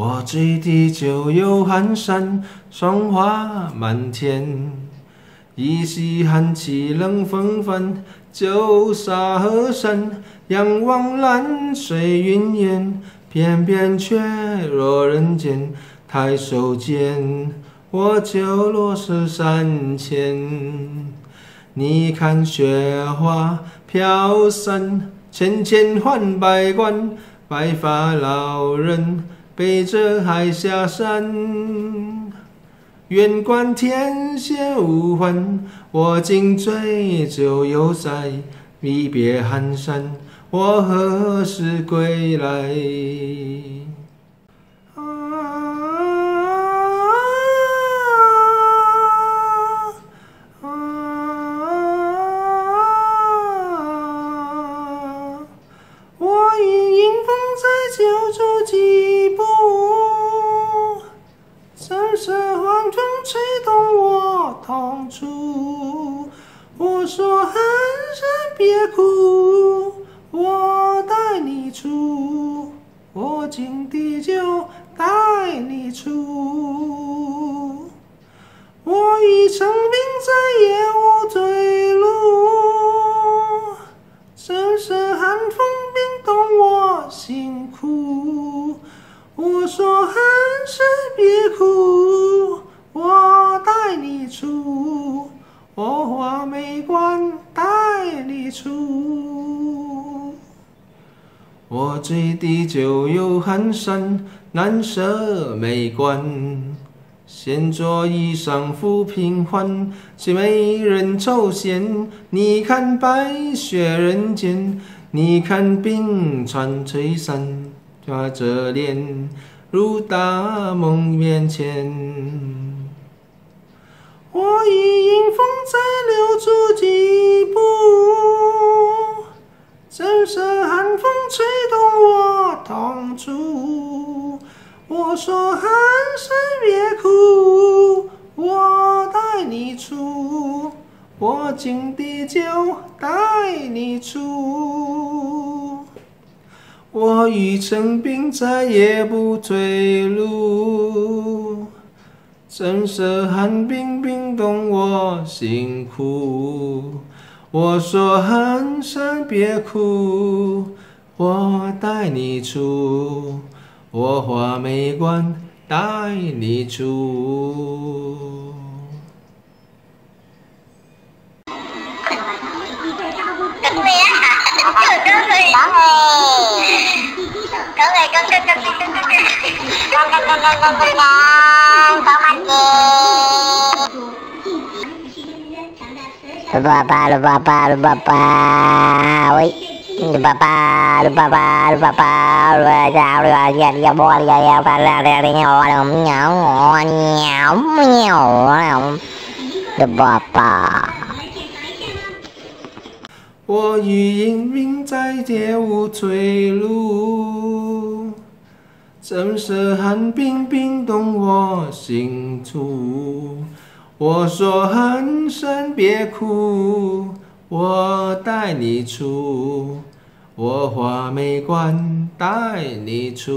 我嘴里就有寒山，霜花满天。一袭寒气冷风帆，九杀河山，仰望蓝水云烟，偏偏却落人间。抬手间，我就落石山前。你看雪花飘散，千千换百关，白发老人背着海下山。远观天仙无魂，我今醉酒悠哉。离别寒山，我何时归来？狂风吹动我痛处，我说寒山别哭，我带你出，我尽地就带你出。我已成病，再也无退路，阵阵寒风冰冻我心苦。我说寒山别哭。我画眉关带你出。我嘴里就有寒山，难舍眉关。闲坐衣裳抚平欢，却没人抽闲。你看白雪人间，你看冰川吹散，抓着脸，如大梦面前。我已迎风再留住几步，阵阵寒风吹动我痛处。我说寒山别哭，我带你出，我敬地酒带你出。我已成病，再也不退路。阵阵寒冰冰冻我心苦，我说寒山别哭，我带你出，我画眉关带你出。哥哥哥哥哥哥哥哥哥哥哥哥哥哥哥，好慢的。噜爸爸，噜爸爸，噜爸爸，喂！噜爸爸，噜爸爸，噜爸爸，噜啥？噜啥？叫猫呀？叫啥？叫啥？叫喵喵喵喵喵！噜爸爸。我与命运在街舞坠入。阵阵寒冰冰冻我心处。我说寒山别哭，我带你出，我画眉关带你出。